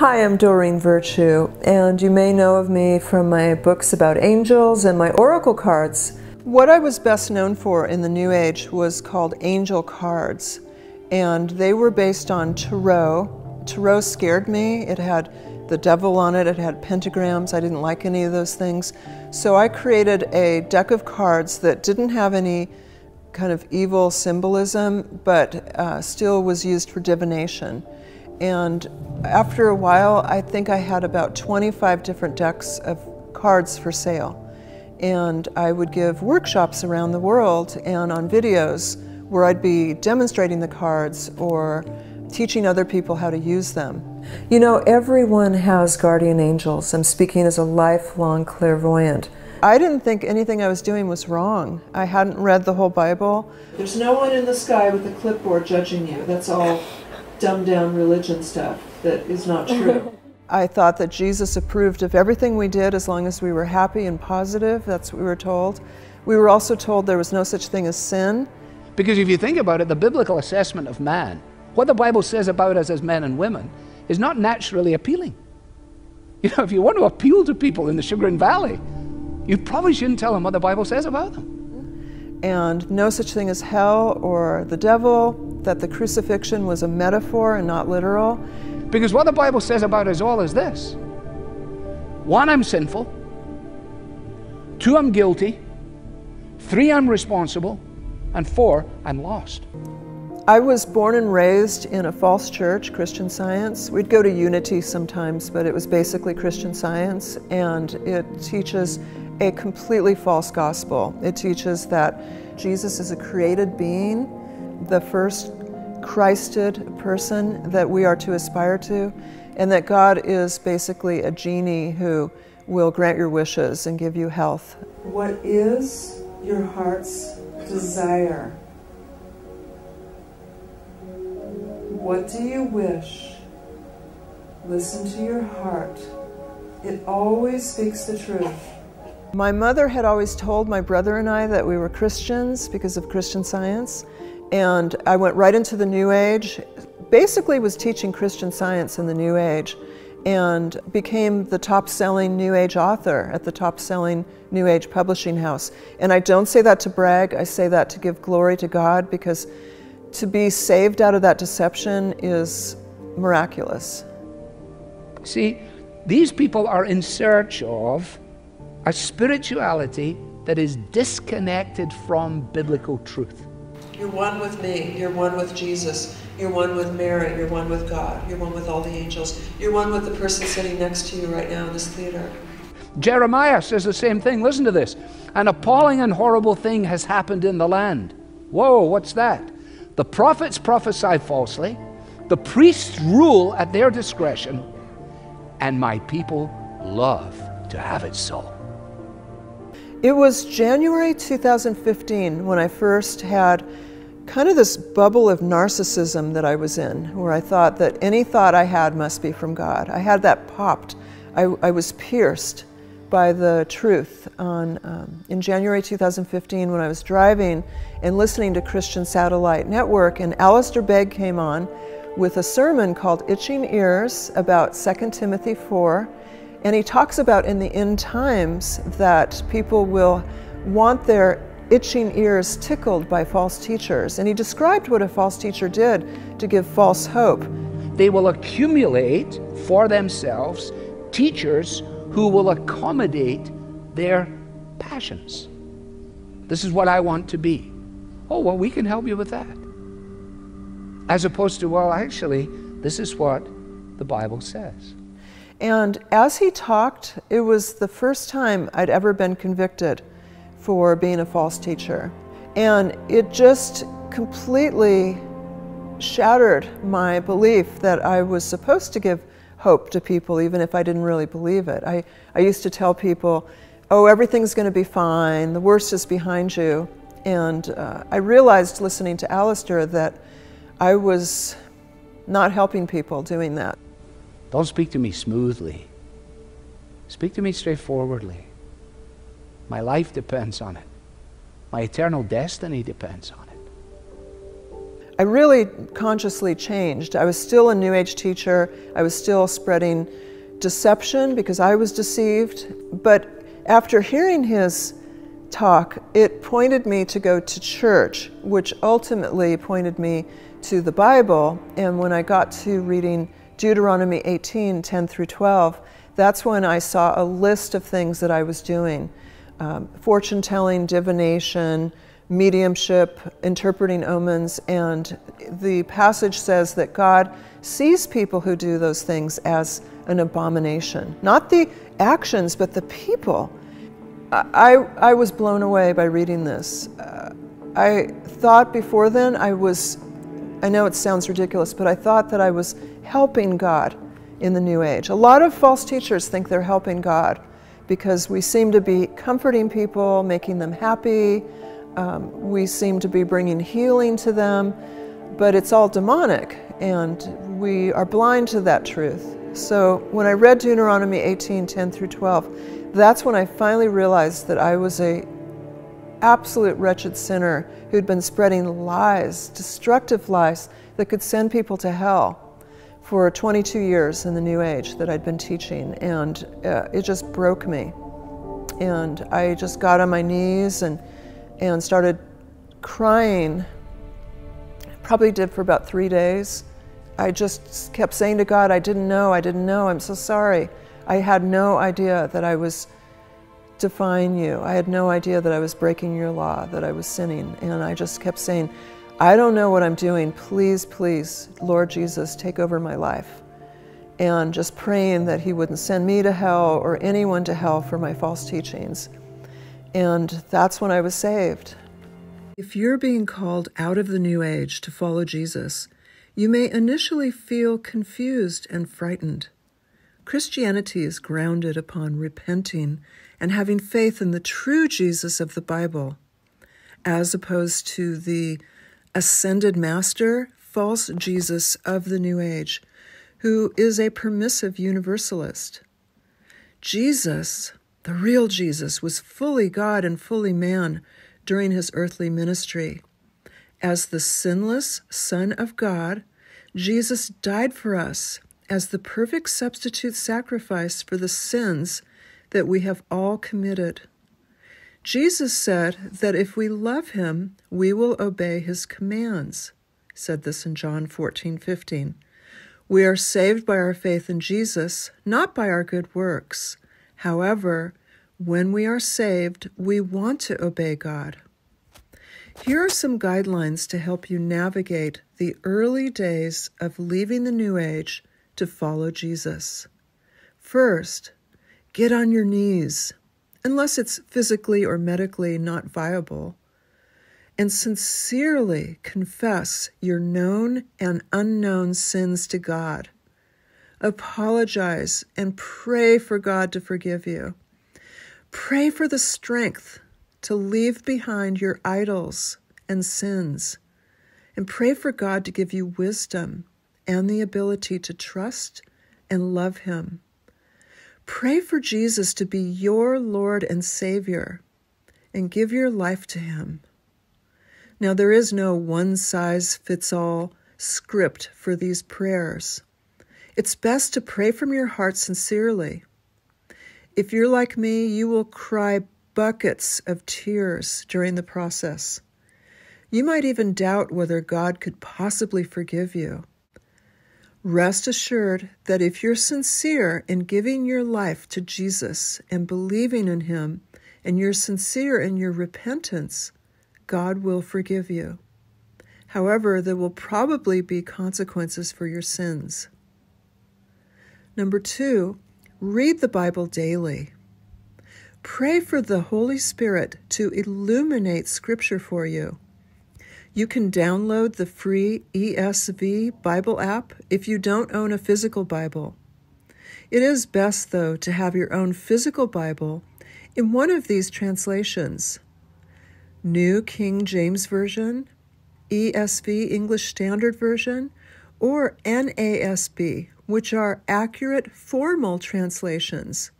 Hi, I'm Doreen Virtue, and you may know of me from my books about angels and my oracle cards. What I was best known for in the New Age was called angel cards, and they were based on tarot. Tarot scared me. It had the devil on it, it had pentagrams. I didn't like any of those things. So I created a deck of cards that didn't have any kind of evil symbolism, but uh, still was used for divination. And after a while, I think I had about 25 different decks of cards for sale. And I would give workshops around the world and on videos where I'd be demonstrating the cards or teaching other people how to use them. You know, everyone has guardian angels. I'm speaking as a lifelong clairvoyant. I didn't think anything I was doing was wrong. I hadn't read the whole Bible. There's no one in the sky with a clipboard judging you. That's all dumbed down religion stuff that is not true. I thought that Jesus approved of everything we did as long as we were happy and positive. That's what we were told. We were also told there was no such thing as sin. Because if you think about it, the biblical assessment of man, what the Bible says about us as men and women, is not naturally appealing. You know, if you want to appeal to people in the Chagrin Valley, you probably shouldn't tell them what the Bible says about them. And no such thing as hell or the devil, that the crucifixion was a metaphor and not literal. Because what the Bible says about us all is this one, I'm sinful, two, I'm guilty, three, I'm responsible, and four, I'm lost. I was born and raised in a false church, Christian Science. We'd go to Unity sometimes, but it was basically Christian Science, and it teaches a completely false gospel. It teaches that Jesus is a created being, the first Christed person that we are to aspire to, and that God is basically a genie who will grant your wishes and give you health. What is your heart's desire? What do you wish? Listen to your heart. It always speaks the truth. My mother had always told my brother and I that we were Christians because of Christian science. And I went right into the New Age, basically was teaching Christian science in the New Age and became the top selling New Age author at the top selling New Age publishing house. And I don't say that to brag, I say that to give glory to God because to be saved out of that deception is miraculous. See, these people are in search of a spirituality that is disconnected from biblical truth. You're one with me, you're one with Jesus, you're one with Mary, you're one with God, you're one with all the angels, you're one with the person sitting next to you right now in this theater. Jeremiah says the same thing. Listen to this. An appalling and horrible thing has happened in the land. Whoa, what's that? The prophets prophesy falsely, the priests rule at their discretion, and my people love to have it so. It was January 2015 when I first had kind of this bubble of narcissism that I was in, where I thought that any thought I had must be from God. I had that popped. I, I was pierced by the truth on, um, in January 2015 when I was driving and listening to Christian Satellite Network, and Alistair Begg came on with a sermon called Itching Ears about 2 Timothy 4 and he talks about in the end times that people will want their itching ears tickled by false teachers. And he described what a false teacher did to give false hope. They will accumulate for themselves teachers who will accommodate their passions. This is what I want to be. Oh, well, we can help you with that. As opposed to, well, actually, this is what the Bible says. And as he talked, it was the first time I'd ever been convicted for being a false teacher. And it just completely shattered my belief that I was supposed to give hope to people, even if I didn't really believe it. I, I used to tell people, oh, everything's going to be fine, the worst is behind you. And uh, I realized listening to Alistair that I was not helping people doing that. Don't speak to me smoothly. Speak to me straightforwardly. My life depends on it. My eternal destiny depends on it. I really consciously changed. I was still a New Age teacher. I was still spreading deception because I was deceived. But after hearing his talk, it pointed me to go to church, which ultimately pointed me to the Bible. And when I got to reading Deuteronomy 18 10 through 12, that's when I saw a list of things that I was doing um, fortune telling, divination, mediumship, interpreting omens. And the passage says that God sees people who do those things as an abomination. Not the actions, but the people. I, I was blown away by reading this. Uh, I thought before then I was, I know it sounds ridiculous, but I thought that I was helping God in the New Age. A lot of false teachers think they're helping God because we seem to be comforting people, making them happy. Um, we seem to be bringing healing to them, but it's all demonic, and we are blind to that truth. So when I read Deuteronomy 18 10 through 12, that's when I finally realized that I was a absolute wretched sinner who'd been spreading lies, destructive lies that could send people to hell for 22 years in the New Age that I'd been teaching, and uh, it just broke me. And I just got on my knees and and started crying. Probably did for about three days. I just kept saying to God, I didn't know, I didn't know, I'm so sorry. I had no idea that I was defying you. I had no idea that I was breaking your law, that I was sinning. And I just kept saying, I don't know what I'm doing. Please, please, Lord Jesus, take over my life. And just praying that He wouldn't send me to hell or anyone to hell for my false teachings. And that's when I was saved. If you're being called out of the New Age to follow Jesus, you may initially feel confused and frightened. Christianity is grounded upon repenting and having faith in the true Jesus of the Bible, as opposed to the ascended master, false Jesus of the New Age, who is a permissive universalist. Jesus, the real Jesus, was fully God and fully man during his earthly ministry. As the sinless Son of God, Jesus died for us as the perfect substitute sacrifice for the sins that we have all committed. Jesus said that if we love him, we will obey his commands. Said this in John 14, 15. We are saved by our faith in Jesus, not by our good works. However, when we are saved, we want to obey God. Here are some guidelines to help you navigate the early days of leaving the New Age to follow Jesus. First, get on your knees, unless it's physically or medically not viable, and sincerely confess your known and unknown sins to God. Apologize and pray for God to forgive you. Pray for the strength to leave behind your idols and sins, and pray for God to give you wisdom and the ability to trust and love Him. Pray for Jesus to be your Lord and Savior and give your life to Him. Now, there is no one size fits all script for these prayers. It's best to pray from your heart sincerely. If you're like me, you will cry buckets of tears during the process. You might even doubt whether God could possibly forgive you. Rest assured that if you're sincere in giving your life to Jesus and believing in Him, and you're sincere in your repentance, God will forgive you. However, there will probably be consequences for your sins. Number two, read the Bible daily. Pray for the Holy Spirit to illuminate Scripture for you. You can download the free ESV Bible app if you don't own a physical Bible. It is best, though, to have your own physical Bible in one of these translations New King James Version, ESV English Standard Version, or NASB, which are accurate formal translations.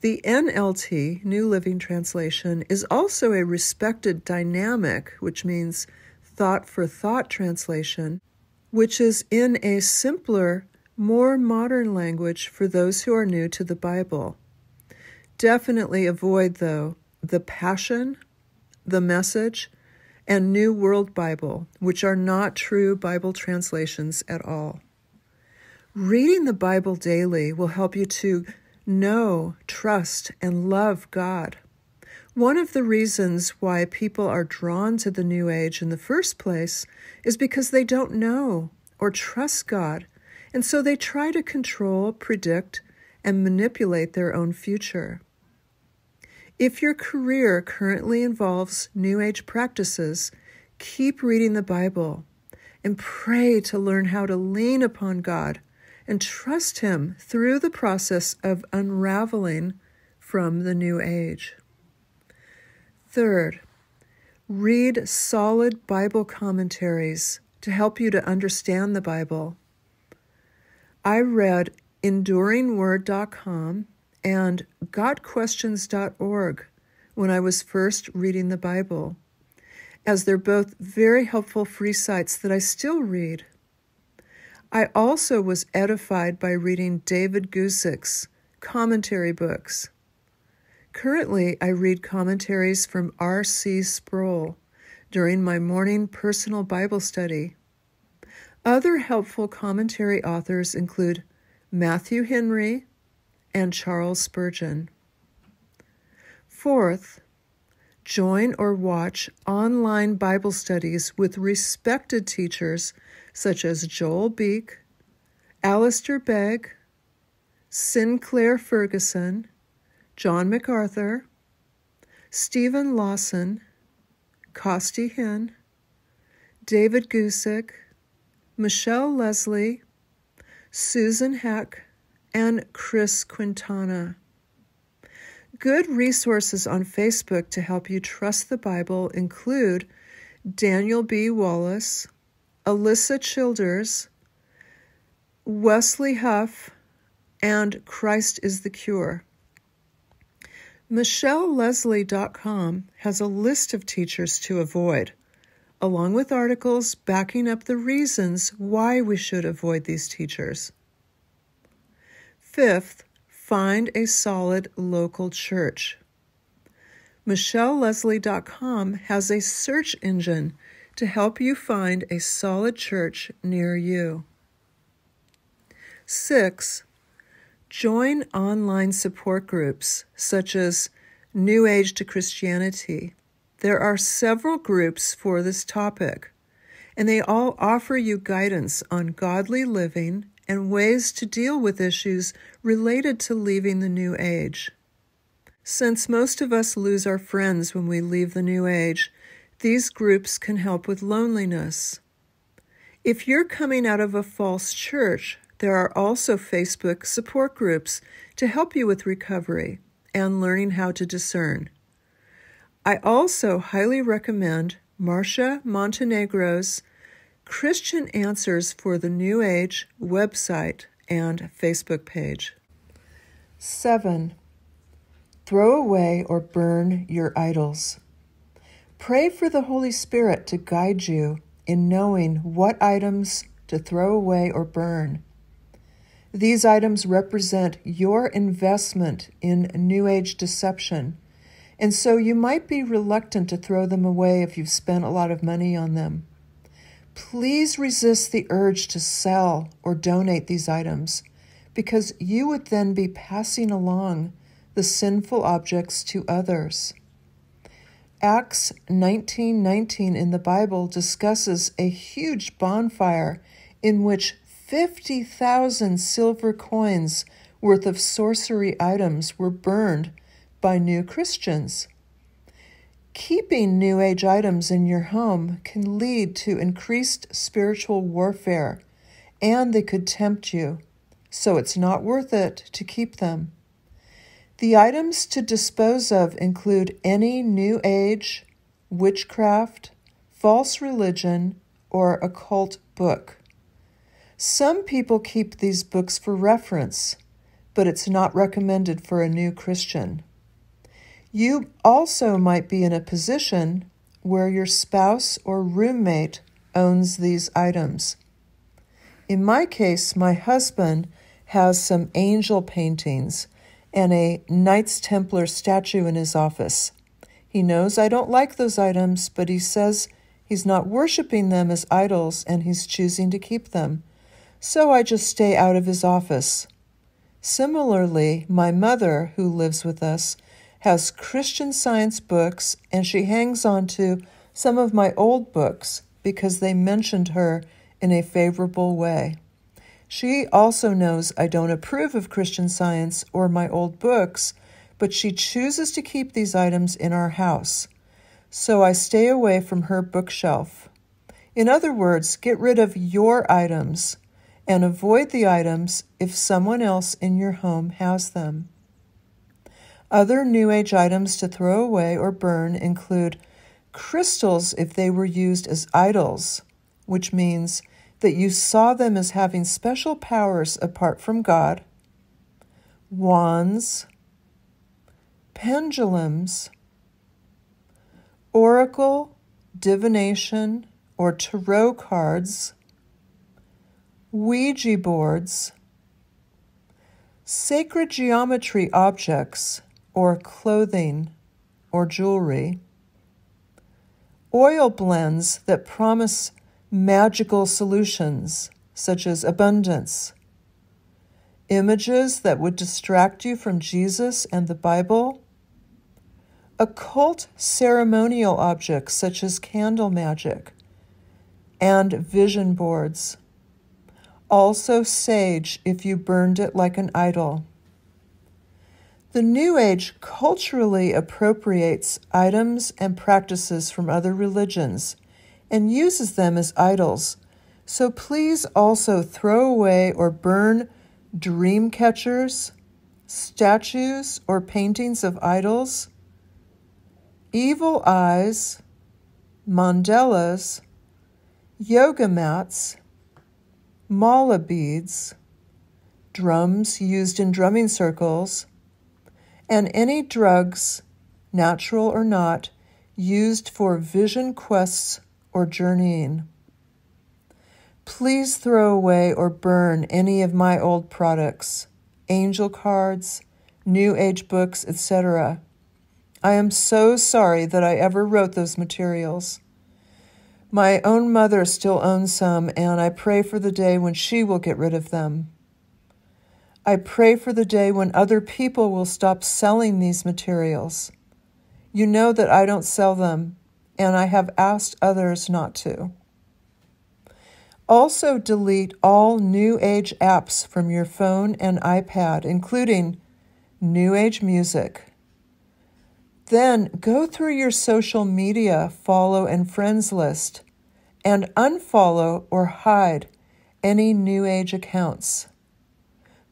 The NLT, New Living Translation, is also a respected dynamic, which means Thought for Thought translation, which is in a simpler, more modern language for those who are new to the Bible. Definitely avoid, though, the Passion, the Message, and New World Bible, which are not true Bible translations at all. Reading the Bible daily will help you to know, trust, and love God. One of the reasons why people are drawn to the New Age in the first place is because they don't know or trust God, and so they try to control, predict, and manipulate their own future. If your career currently involves New Age practices, keep reading the Bible and pray to learn how to lean upon God and trust Him through the process of unraveling from the New Age. Third, read solid Bible commentaries to help you to understand the Bible. I read enduringword.com and gotquestions.org when I was first reading the Bible, as they're both very helpful free sites that I still read. I also was edified by reading David Guzik's commentary books. Currently, I read commentaries from R.C. Sproul during my morning personal Bible study. Other helpful commentary authors include Matthew Henry and Charles Spurgeon. Fourth, join or watch online Bible studies with respected teachers such as Joel Beeke, Alistair Begg, Sinclair Ferguson, John MacArthur, Steven Lawson, Costi Hinn, David Guzik, Michelle Lesley, Susan Heck, and Chris Quintana. Good resources on Facebook to help you trust the Bible include Daniel B. Wallace, Alisa Childers, Wesley Huff, and Christ is the Cure. MichelleLesley.com has a list of teachers to avoid, along with articles backing up the reasons why we should avoid these teachers. Fifth, find a solid local church. MichelleLesley.com has a search engine to help you find a solid church near you. Six, Join online support groups such as New Age to Christianity. There are several groups for this topic, and they all offer you guidance on godly living and ways to deal with issues related to leaving the New Age. Since most of us lose our friends when we leave the New Age, these groups can help with loneliness. If you're coming out of a false church, there are also Facebook support groups to help you with recovery and learning how to discern. I also highly recommend Marcia Montenegro's Christian Answers for the New Age website and Facebook page. 7. Throw away or burn your idols. Pray for the Holy Spirit to guide you in knowing what items to throw away or burn. These items represent your investment in New Age deception, and so you might be reluctant to throw them away if you've spent a lot of money on them. Please resist the urge to sell or donate these items because you would then be passing along the sinful objects to others. Acts 19:19 in the Bible discusses a huge bonfire in which 50,000 silver coins worth of sorcery items were burned by new Christians. Keeping New Age items in your home can lead to increased spiritual warfare, and they could tempt you, so it's not worth it to keep them. The items to dispose of include any New Age, witchcraft, false religion, or occult book. Some people keep these books for reference, but it's not recommended for a new Christian. You also might be in a position where your spouse or roommate owns these items. In my case, my husband has some angel paintings and a Knights Templar statue in his office. He knows I don't like those items, but he says he's not worshiping them as idols and he's choosing to keep them. So I just stay out of his office. Similarly, my mother, who lives with us, has Christian science books and she hangs on to some of my old books because they mentioned her in a favorable way. She also knows I don't approve of Christian science or my old books, but she chooses to keep these items in our house. So I stay away from her bookshelf. In other words, get rid of your items and avoid the items if someone else in your home has them. Other New Age items to throw away or burn include crystals if they were used as idols, which means that you saw them as having special powers apart from God, wands, pendulums, oracle, divination, or tarot cards, Ouija boards, sacred geometry objects, or clothing or jewelry, oil blends that promise magical solutions such as abundance, images that would distract you from Jesus and the Bible, occult ceremonial objects such as candle magic, and vision boards. Also, sage if you burned it like an idol. The New Age culturally appropriates items and practices from other religions and uses them as idols. So please also throw away or burn dream catchers, statues, or paintings of idols, evil eyes, mandalas, yoga mats, mala beads, drums used in drumming circles, and any drugs, natural or not, used for vision quests or journeying. Please throw away or burn any of my old products, angel cards, new age books, etc. I am so sorry that I ever wrote those materials. My own mother still owns some, and I pray for the day when she will get rid of them. I pray for the day when other people will stop selling these materials. You know that I don't sell them, and I have asked others not to. Also, delete all New Age apps from your phone and iPad, including New Age music. Then go through your social media follow and friends list and unfollow or hide any New Age accounts.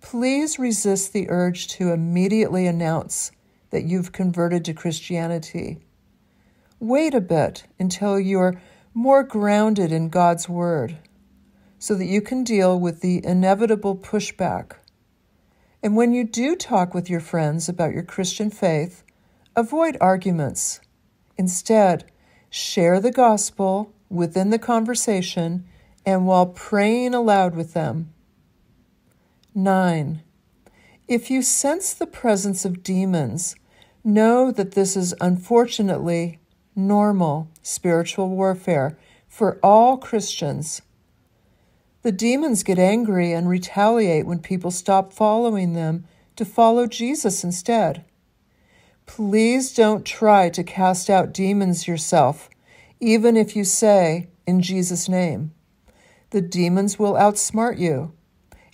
Please resist the urge to immediately announce that you've converted to Christianity. Wait a bit until you're more grounded in God's Word so that you can deal with the inevitable pushback. And when you do talk with your friends about your Christian faith, avoid arguments. Instead, share the gospel within the conversation and while praying aloud with them. 9. If you sense the presence of demons, know that this is unfortunately normal spiritual warfare for all Christians. The demons get angry and retaliate when people stop following them to follow Jesus instead. Please don't try to cast out demons yourself, even if you say, in Jesus' name. The demons will outsmart you.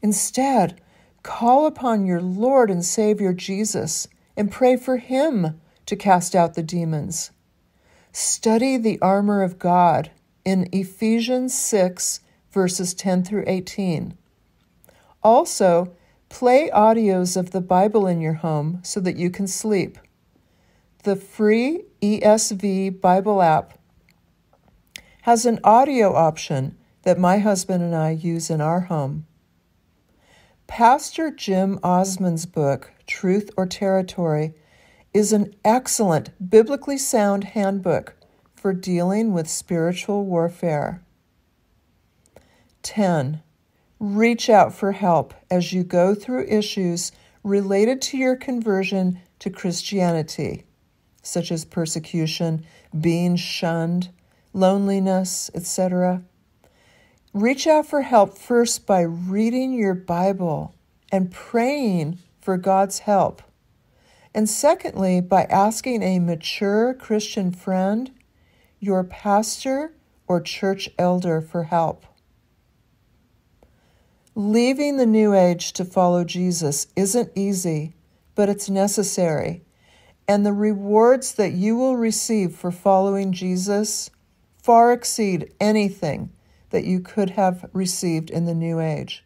Instead, call upon your Lord and Savior Jesus and pray for Him to cast out the demons. Study the armor of God in Ephesians 6, verses 10 through 18. Also, play audios of the Bible in your home so that you can sleep. The free ESV Bible app has an audio option that my husband and I use in our home. Pastor Jim Osman's book, Truth or Territory, is an excellent biblically sound handbook for dealing with spiritual warfare. 10. Reach out for help as you go through issues related to your conversion to Christianity, such as persecution, being shunned, loneliness, etc. Reach out for help first by reading your Bible and praying for God's help. And secondly, by asking a mature Christian friend, your pastor, or church elder for help. Leaving the New Age to follow Jesus isn't easy, but it's necessary. And the rewards that you will receive for following Jesus far exceed anything that you could have received in the New Age.